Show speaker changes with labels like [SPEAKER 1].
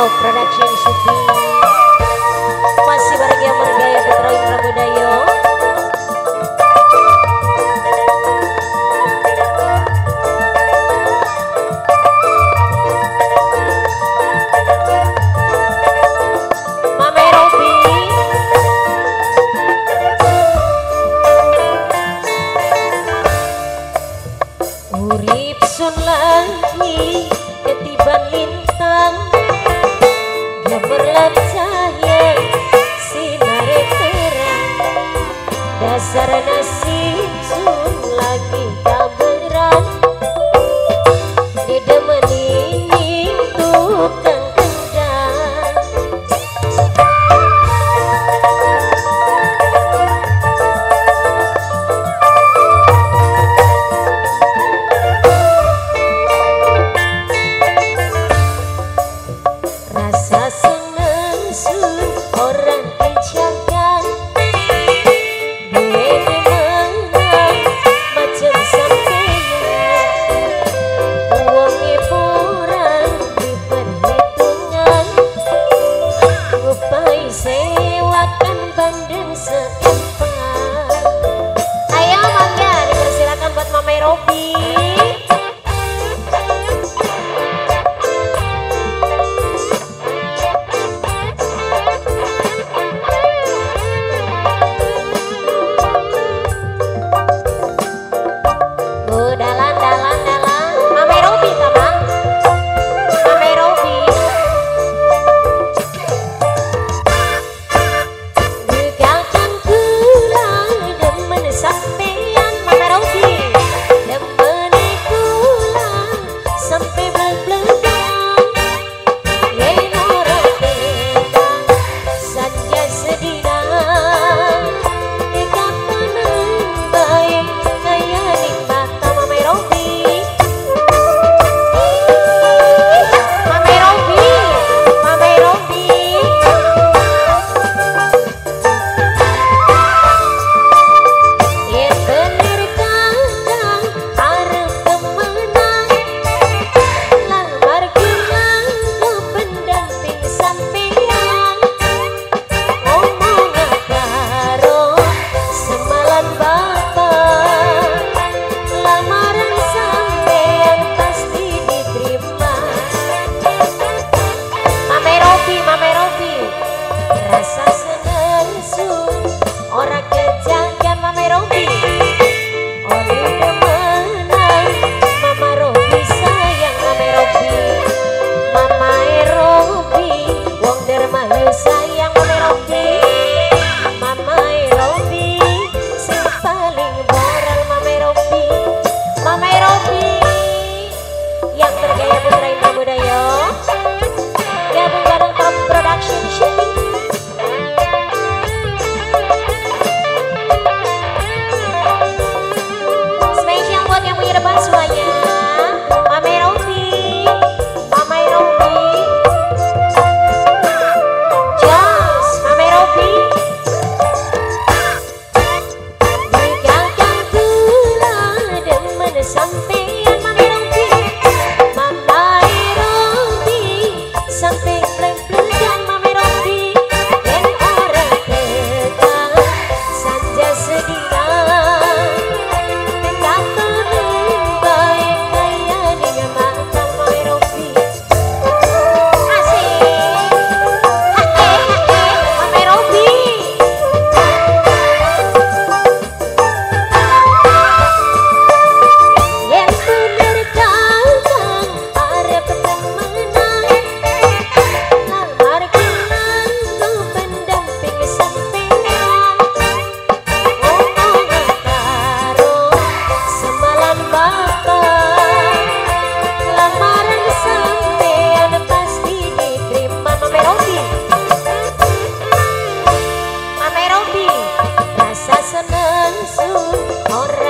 [SPEAKER 1] of Productions. up. sewakan bandeng setiap Yes, it is. Samsun orang